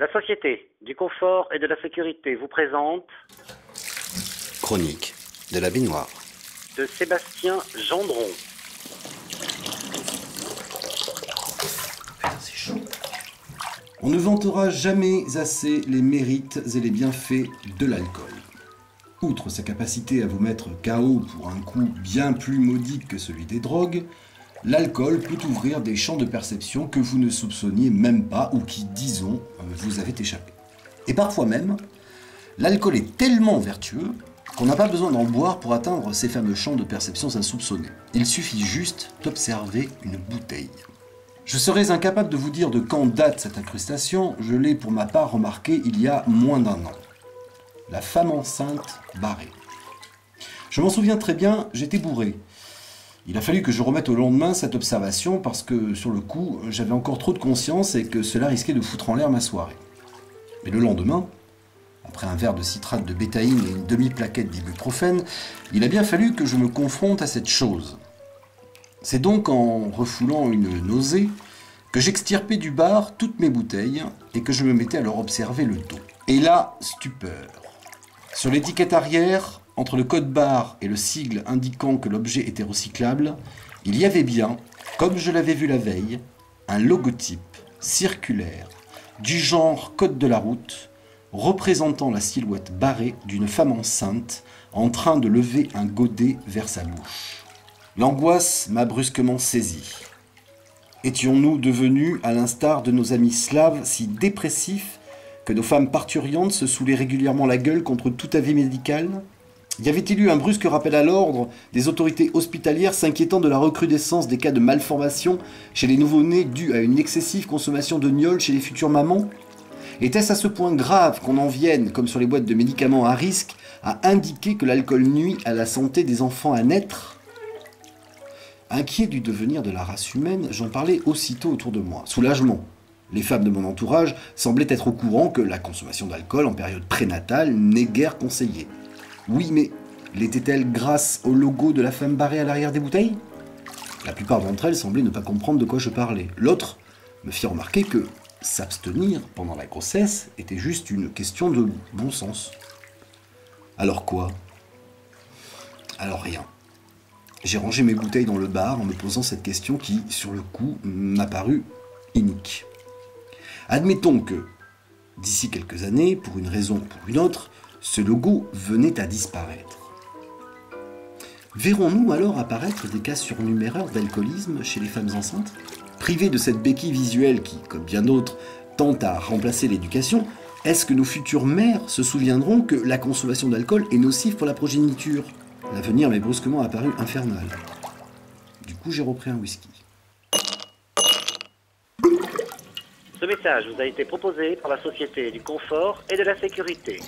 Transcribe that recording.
La Société du confort et de la sécurité vous présente Chronique de la baignoire. de Sébastien Gendron. C'est chaud. On ne vantera jamais assez les mérites et les bienfaits de l'alcool. Outre sa capacité à vous mettre KO pour un coût bien plus modique que celui des drogues, l'alcool peut ouvrir des champs de perception que vous ne soupçonniez même pas ou qui, disons, vous avaient échappé. Et parfois même, l'alcool est tellement vertueux qu'on n'a pas besoin d'en boire pour atteindre ces fameux champs de perception insoupçonnés. Il suffit juste d'observer une bouteille. Je serais incapable de vous dire de quand date cette incrustation, je l'ai pour ma part remarqué il y a moins d'un an. La femme enceinte barrée. Je m'en souviens très bien, j'étais bourré. Il a fallu que je remette au lendemain cette observation parce que sur le coup, j'avais encore trop de conscience et que cela risquait de foutre en l'air ma soirée. Mais le lendemain, après un verre de citrate de bétaïne et une demi-plaquette d'ibuprofène, il a bien fallu que je me confronte à cette chose. C'est donc en refoulant une nausée que j'extirpais du bar toutes mes bouteilles et que je me mettais à leur observer le dos. Et là, stupeur. Sur l'étiquette arrière, entre le code barre et le sigle indiquant que l'objet était recyclable, il y avait bien, comme je l'avais vu la veille, un logotype circulaire du genre code de la route représentant la silhouette barrée d'une femme enceinte en train de lever un godet vers sa bouche. L'angoisse m'a brusquement saisi. Étions-nous devenus, à l'instar de nos amis slaves, si dépressifs que nos femmes parturiantes se saoulaient régulièrement la gueule contre tout avis médical? Y avait-il eu un brusque rappel à l'ordre des autorités hospitalières s'inquiétant de la recrudescence des cas de malformation chez les nouveau-nés dus à une excessive consommation de gnôle chez les futures mamans? Était-ce à ce point grave qu'on en vienne, comme sur les boîtes de médicaments à risque, à indiquer que l'alcool nuit à la santé des enfants à naître? Inquiet du devenir de la race humaine, j'en parlais aussitôt autour de moi. Soulagement. Les femmes de mon entourage semblaient être au courant que la consommation d'alcool en période prénatale n'est guère conseillée. Oui, mais l'était-elle grâce au logo de la femme barrée à l'arrière des bouteilles? La plupart d'entre elles semblaient ne pas comprendre de quoi je parlais. L'autre me fit remarquer que s'abstenir pendant la grossesse était juste une question de bon sens. Alors quoi? Alors rien. J'ai rangé mes bouteilles dans le bar en me posant cette question qui, sur le coup, m'a paru inique. Admettons que, d'ici quelques années, pour une raison ou pour une autre, ce logo venait à disparaître. Verrons-nous alors apparaître des cas surnuméraires d'alcoolisme chez les femmes enceintes Privées de cette béquille visuelle qui, comme bien d'autres, tente à remplacer l'éducation, est-ce que nos futures mères se souviendront que la consommation d'alcool est nocive pour la progéniture? L'avenir m'est brusquement apparu infernal. Du coup, j'ai repris un whisky. Ce message vous a été proposé par la Société du confort et de la sécurité.